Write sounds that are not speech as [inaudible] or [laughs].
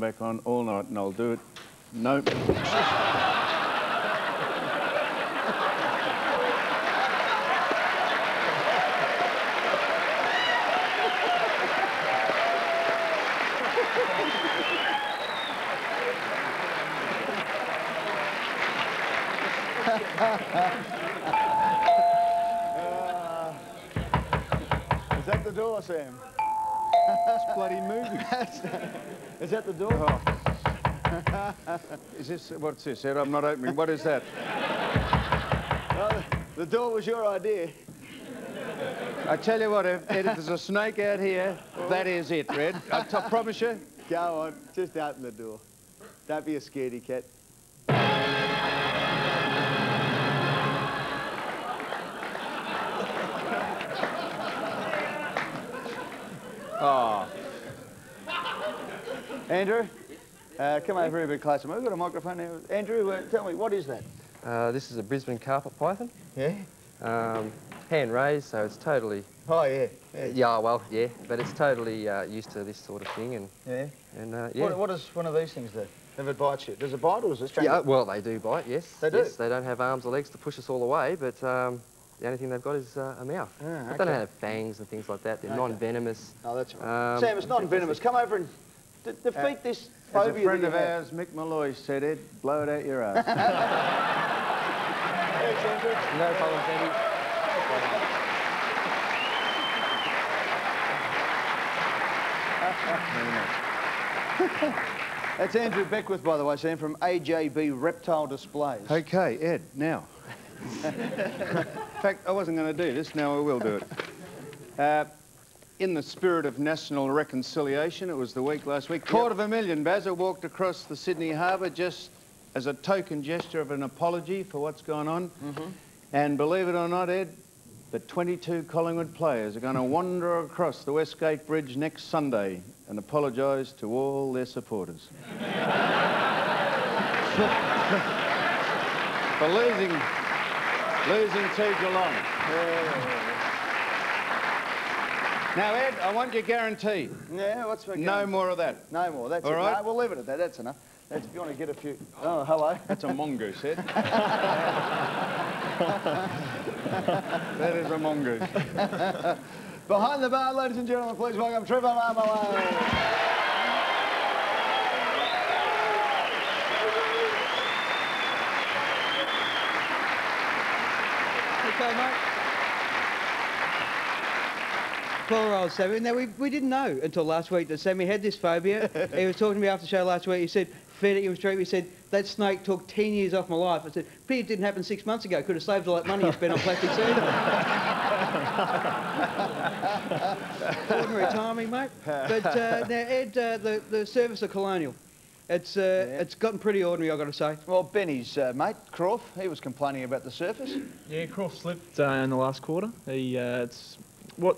back on all night and I'll do it. No. Is that the door, Sam? [laughs] That's bloody moving. Is that the door? Oh. [laughs] Is this, what's this, Ed? I'm not opening. What is that? [laughs] Well, the door was your idea. I tell you what, Ed, if there's a snake out here, that is it, Red. I promise you. Go on, just open the door. Don't be a scaredy cat. Andrew, uh, come over here a bit closer. We've got a microphone here. Andrew, uh, tell me, what is that? Uh, this is a Brisbane carpet python. Yeah? Um, hand raised, so it's totally, Oh, yeah. Yeah. yeah, well, yeah, but it's totally uh, used to this sort of thing, and yeah. and uh, yeah. What, what does one of these things do? If it bites you, does it bite or is it strangle? yeah, well, they do bite, yes. They do? Yes, they don't have arms or legs to push us all away, but um, the only thing they've got is uh, a mouth. Ah, But they don't have fangs and things like that. They're Okay. non-venomous. Oh, that's right. Um, Sam, it's not venomous. Come over and de- defeat this As a friend of ours, Mick Molloy, said, Ed, blow it out your ass. [laughs] Thanks, No problem, Eddie. [laughs] That's Andrew Beckwith, by the way, Sam, from AJB Reptile Displays. okay, Ed, now. [laughs] In fact, I wasn't going to do this, now I will do it. Uh, in the spirit of national reconciliation, it was the week last week, quarter of a million Bazza walked across the Sydney Harbour just as a token gesture of an apology for what's gone on. Mm-hmm. And believe it or not, Ed, the 22 Collingwood players are going to wander across the Westgate Bridge next Sunday and apologise to all their supporters. [laughs] for losing, losing to Geelong. Now, Ed, I want your guarantee. Yeah, what's for No more of that. No more. That's All right. No, we'll leave it at that. That's enough. That's, if you want to get a few... Oh, hello. That's a mongoose, Ed. [laughs] that is a mongoose. Behind the bar, ladies and gentlemen, please welcome Trevor Marmalade. Okay, mate. Poor old Sammy. Now, we, we didn't know until last week that Sammy had this phobia. [laughs] he was talking to me after the show last week. He said, fed it, he was treating me. He said, that snake took 10 years off my life. I said, pity it didn't happen six months ago. Could have saved all that money you spent on plastic surgery. [laughs] Ordinary timing, mate. But uh, now, Ed, uh, the, the service of Colonial. It's, uh, it's gotten pretty ordinary, I've got to say. Well, Benny's uh, mate, Croft, he was complaining about the surface. Yeah, Croft slipped uh, in the last quarter. He, uh, it's what